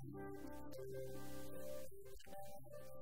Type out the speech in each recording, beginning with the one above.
Thank you.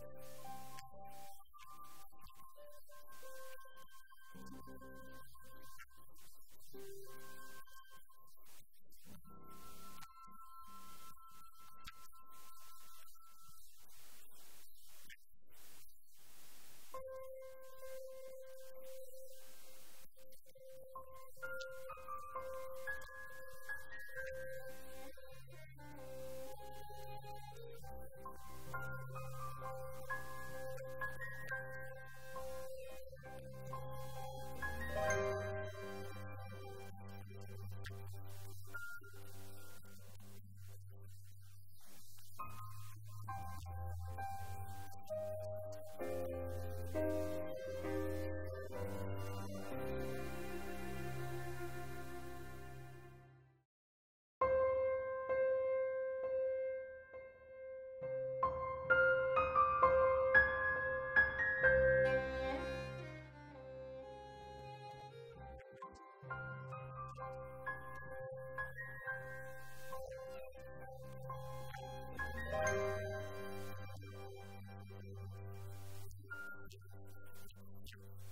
Israel.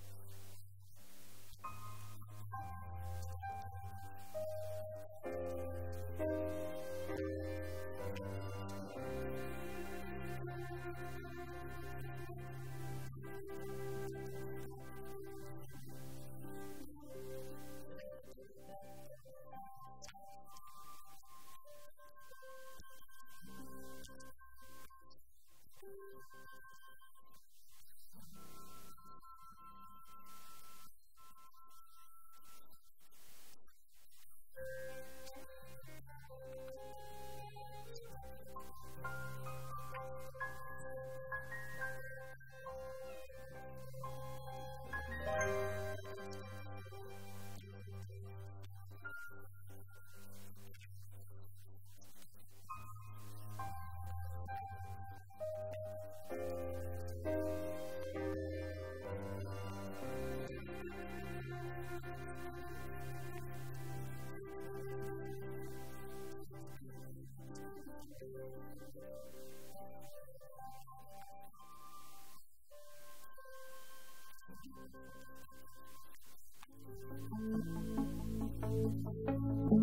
Thank you.